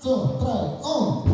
正在奥